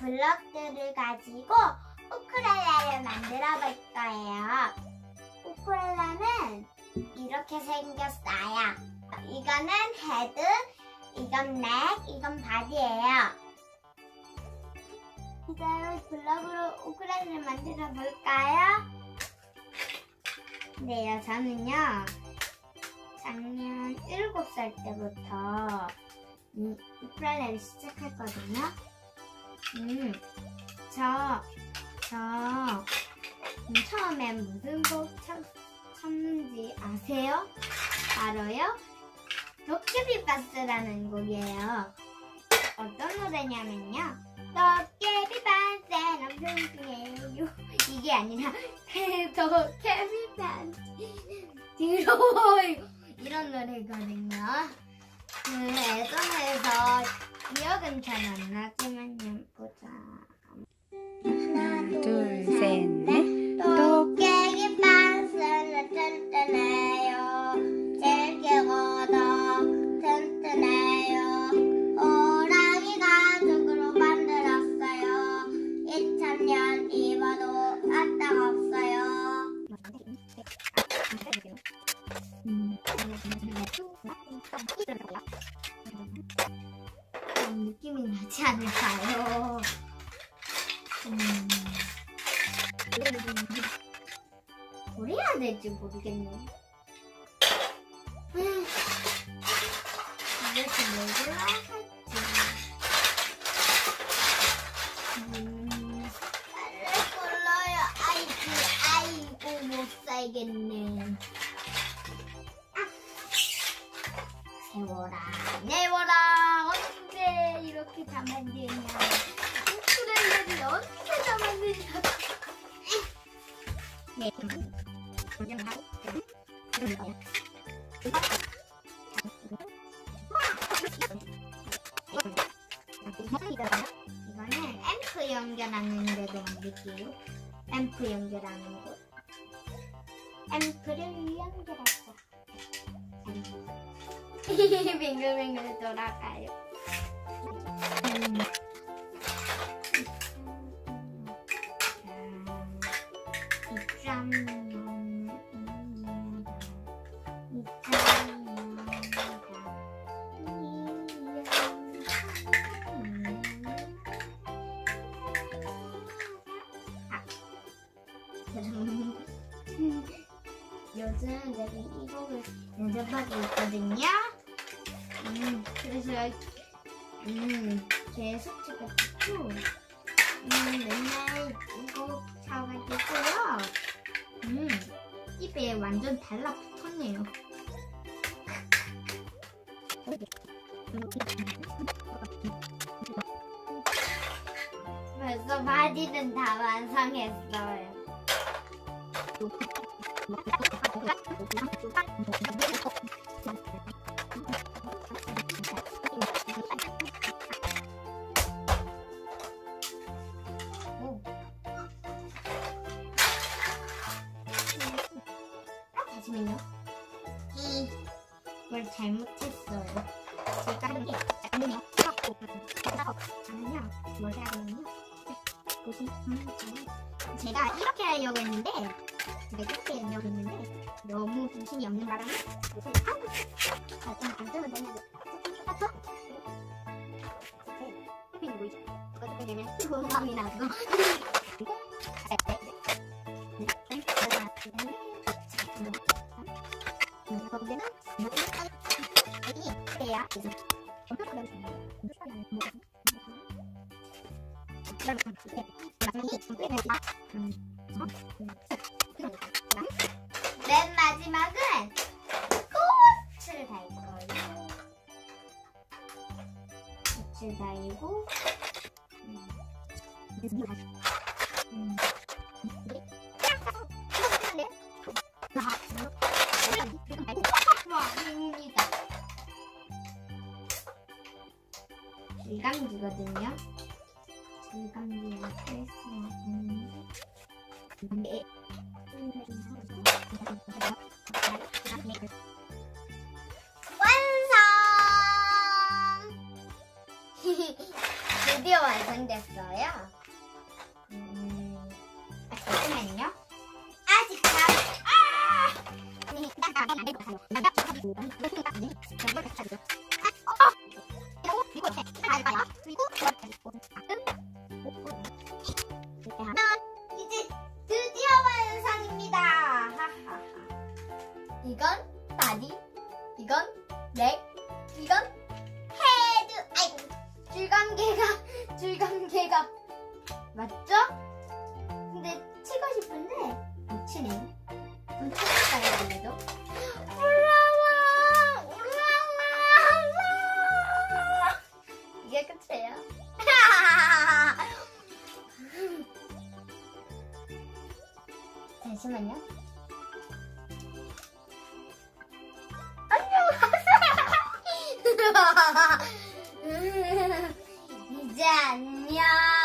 블럭들을 가지고 우쿨렐레를 만들어 볼 거예요. 우쿨렐레는 이렇게 생겼어요. 이거는 헤드, 이건 neck, 이건 body예요. 이제 블럭으로 우쿨렐레를 만들어 볼까요? 네요, 저는요. 작년 7살 때부터 이 우쿨렐레를 시작했거든요. 음, 저, 저, 음, 처음엔 무슨 곡 쳤, 쳤는지 아세요? 알아요? 도깨비바스라는 곡이에요. 어떤 노래냐면요. 도깨비바스 남성이에요. 이게 아니라 도깨비바스 들어요. 이런 노래거든요. 그 예전에서 기억은 잘 안 나지만 보 느낌이 나지 않을까요? 음. 뭘 해야 될지 모르겠네. 음, 이것도 뭘 골라야 할지. 이렇게 다 만드냐. 우쿨렐레를 언제 다 만드냐. 네. 이거는 앰프 연결하는 데도 만들게요. 앰프 연결하는 곳. 앰프를 연결하자. 빙글빙글 돌아가요. 음. 요즘 내가 이 곡을 연습하고 있거든요. 음, 그래서 음, 계속 듣고 음, 맨날 이거 사가지고요. 음, 입에 완전 달라붙었네요. 벌써 바지는 다 완성했어요. 잘못했어요. 제가 하는 게 안 되네요. 저는요, 뭘 해야 되냐면, 보시, 음, 제가 이렇게 하려고 했는데, 제가 이렇게 하려고 했는데, 너무 정신이 없는 바람에, 하고. 똑같죠? 이렇게, 커피는 보이죠? 되면, 마음이 나고. 맨 마지막은 꽃을 달 거예요. 꽃을 달고 음. 음. 질감기거든요. 질감기랑 스트레스 완성! 드디어 완성됐어요. 잠시만요. 아직 다. 아! 줄감개가 맞죠? 근데 치고 싶은데 못 치네. 좀 쳐볼까요, 그래도? 올라와! 올라와! 올라와! 이게 끝이에요. 잠시만요. 안녕! 이제 안녕!